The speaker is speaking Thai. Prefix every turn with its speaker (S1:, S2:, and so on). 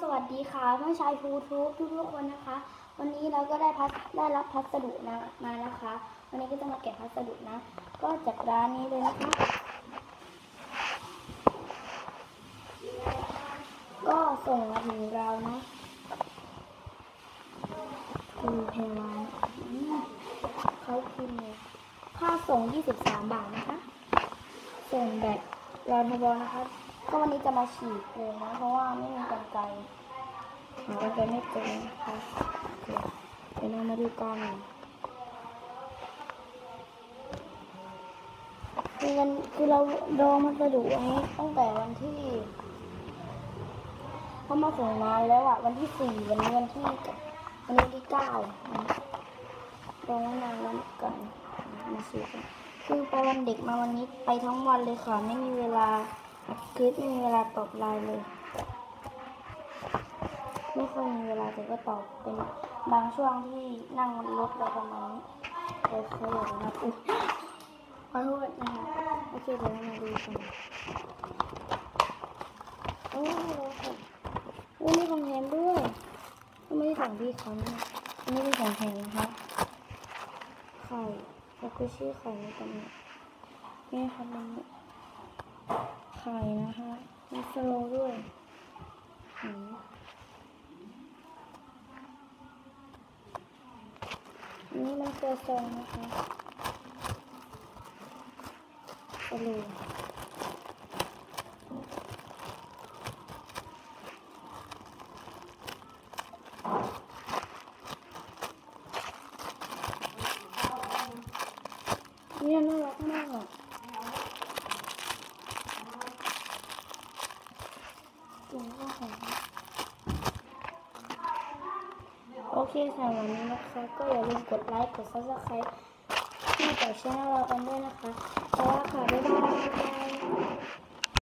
S1: สวัสดีค่ะเพื่อนชายทูทูทุกทุกคนนะคะ วันนี้เราก็ได้พัสได้รับพัสดุนะมานะคะ วันนี้ก็จะมาแกะพัสดุนะ ก็จากร้านนี้เลยนะคะ ก็ส่งมาถึงเรานะคือเพลวานเขาคือค่าส่ง 23 บาทนะคะ ส่งแบบรอนทบนะคะ ก็วันนี้จะมาฉีดเลยนะ เพราะว่าไม่มีกันไกรหากันไกไม่เจอนะคะเดี๋ยวเรามาดูกันคือวันคือเราโดนมันสะดุอันนี้ตั้งแต่วันที่เขามาส่งมาแล้วอะวันที่สี่วันนี้วันที่วันนี้วันที่เก้าโดนมานานแล้วกันมาฉีดคือพอวันเด็กมาวันนี้ไปทั้งวันเลยค่ะ ไม่มีเวลา คลิปไม่มีเวลาตอบไลน์เลย ไม่ค่อยมีเวลาแต่ก็ตอบเป็นบางช่วงที่นั่งบนรถอะไรประมาณนี้โอเคเดี๋ยวนะอุ๊ยขอโทษนะคะโอเคเดี๋ยวมาดูกันโอ้โหค่ะอุ้ยนี่ของแถมด้วยไม่ได้ของพี่เขานะอันนี้เป็นของแถมนะคะไข่แล้วก็ชื่อไข่ในตรงนี้นี่ค่ะมัน ไข่นะคะ มีสโลด้วยหืมอันนี้มันตัวซองนะคะสโลเนี่ยน่ารักมาก อะถุงก็หอมโอเคสำหรับวันนี้นะคะ ก็อย่าลืมกดไลค์ กด subscribe ที่ต่อช่องเรากันด้วยนะคะ